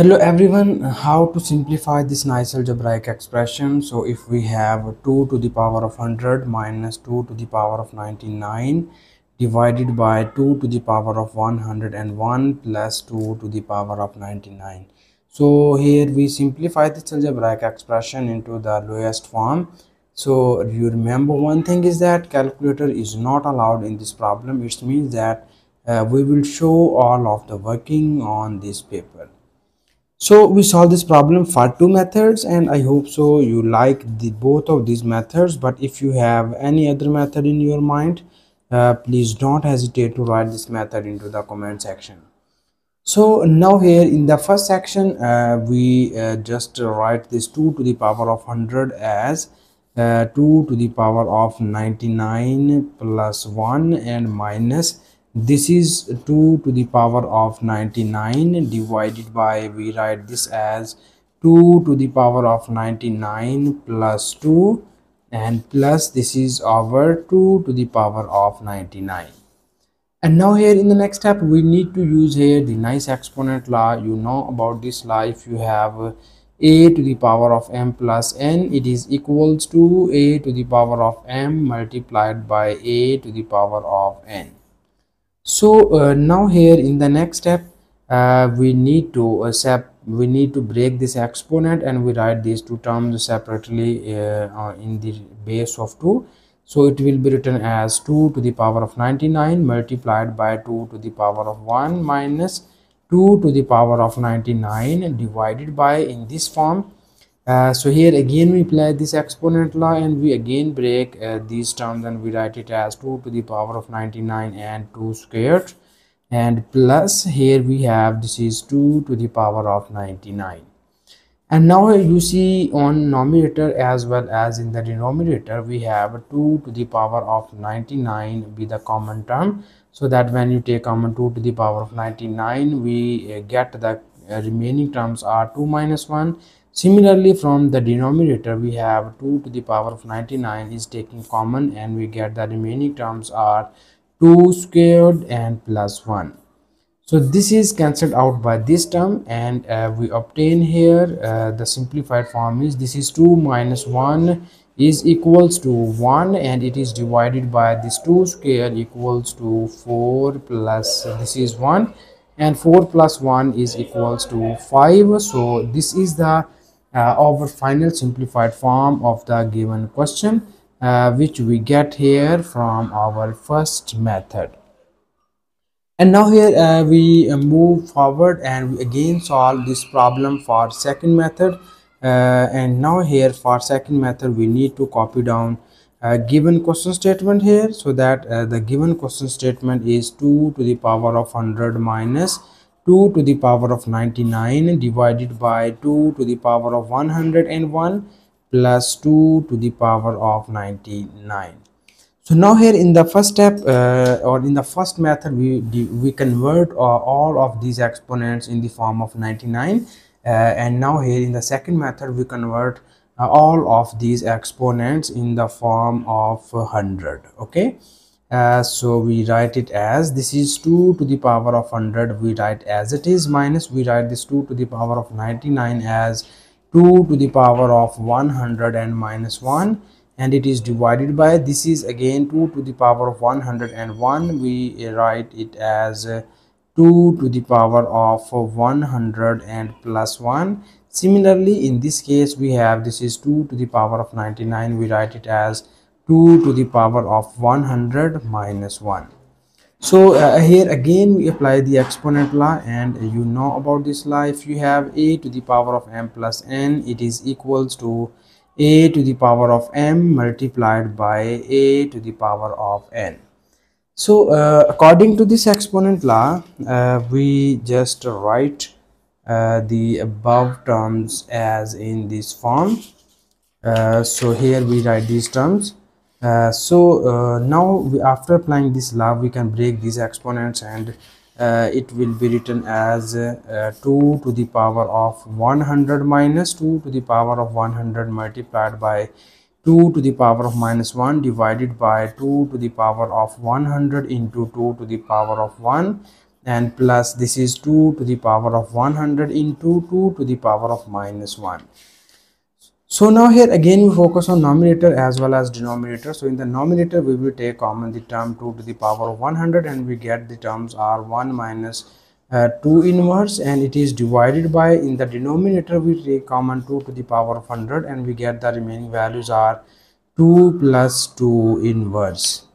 Hello everyone, how to simplify this nice algebraic expression. So if we have 2 to the power of 100 minus 2 to the power of 99 divided by 2 to the power of 101 plus 2 to the power of 99. So here we simplify this algebraic expression into the lowest form. So you remember one thing is that calculator is not allowed in this problem. It means that uh, we will show all of the working on this paper so we solve this problem for two methods and i hope so you like the both of these methods. But if you have any other method in your mind uh, please don't hesitate to write this method into the comment section. So now here in the first section uh, we uh, just write this 2 to the power of 100 as uh, 2 to the power of 99 plus 1 and minus this is 2 to the power of 99 divided by we write this as 2 to the power of 99 plus 2 and plus this is our 2 to the power of 99 and now here in the next step we need to use here the nice exponent law. You know about this law. If you have a to the power of m plus n it is equals to a to the power of m multiplied by a to the power of n so uh, now here in the next step uh, we need to uh, we need to break this exponent and we write these two terms separately uh, uh, in the base of 2 so it will be written as 2 to the power of 99 multiplied by 2 to the power of 1 minus 2 to the power of 99 divided by in this form uh, so here again we apply this exponent law and we again break uh, these terms and we write it as 2 to the power of 99 and 2 squared. And plus here we have this is 2 to the power of 99 and now you see on numerator as well as in the denominator we have 2 to the power of 99 be the common term. So that when you take common 2 to the power of 99 we uh, get the uh, remaining terms are 2 minus 1 Similarly, from the denominator, we have 2 to the power of 99 is taking common and we get the remaining terms are 2 squared and plus 1. So this is cancelled out by this term and uh, we obtain here uh, the simplified form is this is 2 minus 1 is equals to 1 and it is divided by this 2 square equals to 4 plus this is 1 and 4 plus 1 is equals to 5 so this is the uh, our final simplified form of the given question uh, which we get here from our first method. And now here uh, we uh, move forward and we again solve this problem for second method. Uh, and now here for second method we need to copy down a given question statement here so that uh, the given question statement is 2 to the power of 100 minus 2 to the power of 99 divided by 2 to the power of 101 plus 2 to the power of 99 so now here in the first step uh, or in the first method we we convert uh, all of these exponents in the form of 99 uh, and now here in the second method we convert uh, all of these exponents in the form of 100 okay uh, so we write it as this is 2 to the power of 100 we write as it is minus we write this 2 to the power of 99 as 2 to the power of 100 and minus 1 and it is divided by this is again 2 to the power of 101 we write it as uh, 2 to the power of 100 and plus 1 similarly in this case we have this is 2 to the power of 99 we write it as 2 to the power of 100 minus 1 so uh, here again we apply the exponent law and you know about this law if you have a to the power of m plus n. It is equals to a to the power of m multiplied by a to the power of n. So uh, according to this exponent law uh, we just write uh, the above terms as in this form. Uh, so here we write these terms uh, so uh, now we, after applying this law we can break these exponents and uh, it will be written as uh, 2 to the power of 100 minus 2 to the power of 100 multiplied by 2 to the power of minus 1 divided by 2 to the power of 100 into 2 to the power of 1 and plus this is 2 to the power of 100 into 2 to the power of minus 1 so now here again we focus on numerator as well as denominator. So in the numerator we will take common the term 2 to the power of 100 and we get the terms are 1 minus, uh, 2 inverse and it is divided by in the denominator we take common 2 to the power of 100 and we get the remaining values are 2 plus 2 inverse.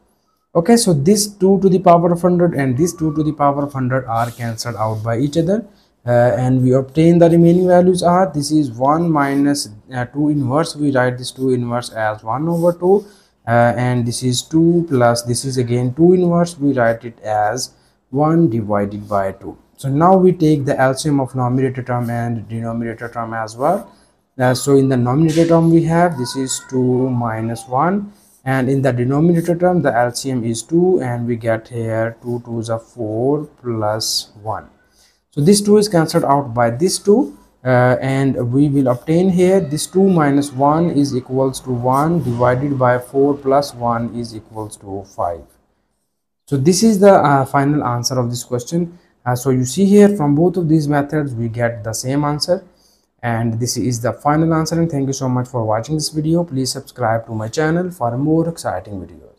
Okay so this 2 to the power of 100 and this 2 to the power of 100 are cancelled out by each other and we obtain the remaining values are this is 1 minus, uh, 2 inverse. We write this 2 inverse as 1 over 2 uh, and this is 2 plus this is again 2 inverse. We write it as 1 divided by 2 so now we take the LCM of numerator term and denominator term as well. Uh, so in the numerator term we have this is 2 minus 1 and in the denominator term the LCM is 2 and we get here 2 2s are 4 plus 1 so this 2 is cancelled out by this 2 uh, and we will obtain here this 2 minus 1 is equals to 1 divided by 4 plus 1 is equals to 5 so this is the uh, final answer of this question. Uh, so you see here from both of these methods we get the same answer. And this is the final answer and thank you so much for watching this video. Please subscribe to my channel for more exciting videos